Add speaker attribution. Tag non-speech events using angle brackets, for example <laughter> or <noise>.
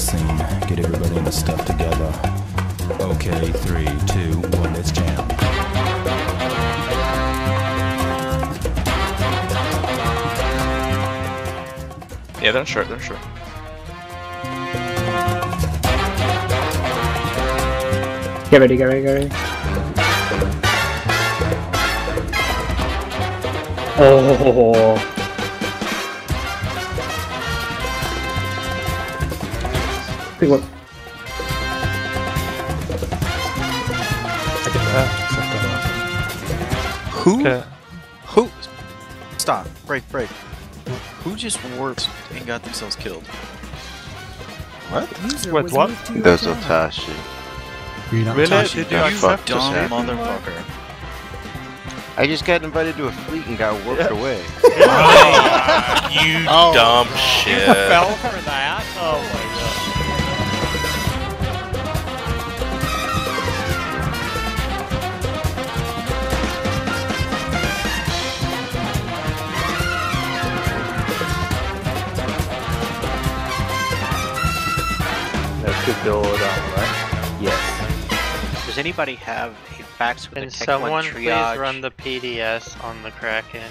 Speaker 1: scene. Get everybody in the stuff together. Okay, three, two, one, let's jam.
Speaker 2: Yeah, they're short, they're short.
Speaker 3: Get ready, get ready, get ready. Oh. Big one.
Speaker 4: Who?
Speaker 2: Okay.
Speaker 4: Who? Stop. Break, break. Who just warped and got themselves killed? What?
Speaker 2: Wait, what?
Speaker 5: There's Otashi.
Speaker 2: Really? Did you
Speaker 5: That fuck
Speaker 2: accept
Speaker 5: just
Speaker 4: Dumb motherfucker.
Speaker 5: I just got invited to a fleet and got warped away. <laughs>
Speaker 6: You
Speaker 4: Oh.
Speaker 6: dumb <laughs> shit.
Speaker 2: That's good build on, right?
Speaker 5: Yes.
Speaker 7: Does anybody have a fax with
Speaker 8: Can
Speaker 7: a Tech
Speaker 8: someone
Speaker 7: one
Speaker 8: please run the PDS on the Kraken?